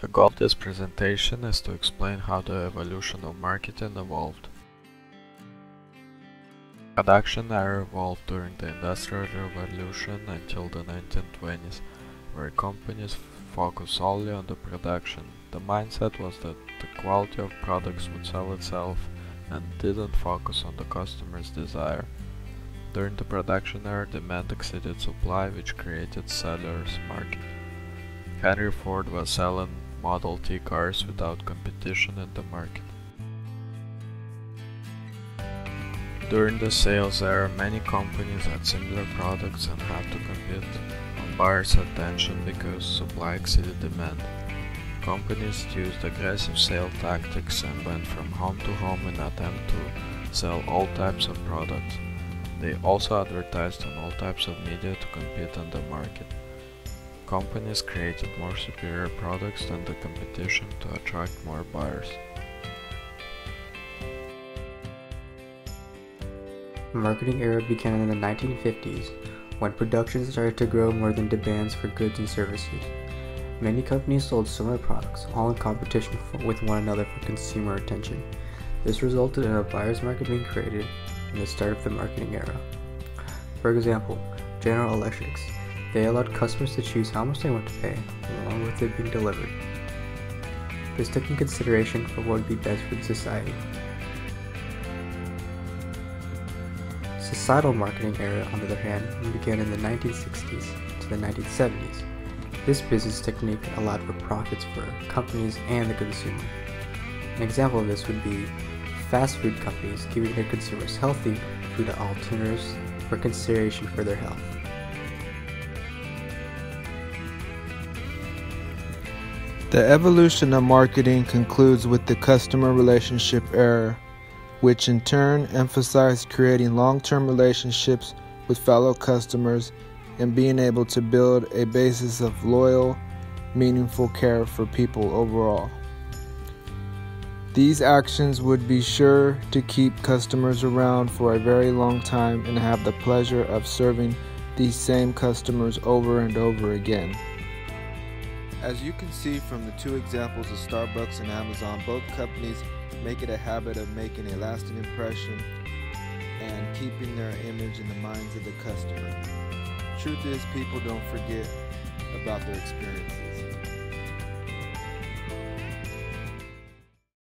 The goal of this presentation is to explain how the evolution of marketing evolved. Production era evolved during the Industrial Revolution until the 1920s, where companies focused solely on the production. The mindset was that the quality of products would sell itself and didn't focus on the customer's desire. During the production era, demand exceeded supply, which created seller's market. Henry Ford was selling Model T cars without competition in the market. During the sales era, many companies had similar products and had to compete on buyers' attention because supply exceeded demand. Companies used aggressive sales tactics and went from home to home in attempt to sell all types of products. They also advertised on all types of media to compete on the market companies created more superior products than the competition to attract more buyers. The marketing era began in the 1950s when production started to grow more than demands for goods and services. Many companies sold similar products, all in competition with one another for consumer attention. This resulted in a buyer's market being created in the start of the marketing era. For example, General Electrics they allowed customers to choose how much they want to pay, along with it being delivered. This took in consideration for what would be best for the society. Societal marketing era, on the other hand, began in the 1960s to the 1970s. This business technique allowed for profits for companies and the consumer. An example of this would be fast food companies giving their consumers healthy food alternatives for consideration for their health. The evolution of marketing concludes with the customer relationship era, which in turn emphasized creating long term relationships with fellow customers and being able to build a basis of loyal, meaningful care for people overall. These actions would be sure to keep customers around for a very long time and have the pleasure of serving these same customers over and over again. As you can see from the two examples of Starbucks and Amazon, both companies make it a habit of making a lasting impression and keeping their image in the minds of the customer. Truth is, people don't forget about their experiences.